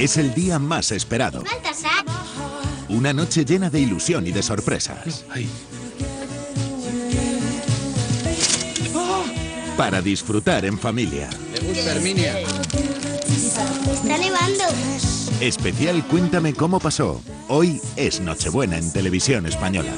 Es el día más esperado. Una noche llena de ilusión y de sorpresas. Para disfrutar en familia. Está nevando. Especial Cuéntame cómo pasó. Hoy es Nochebuena en Televisión Española.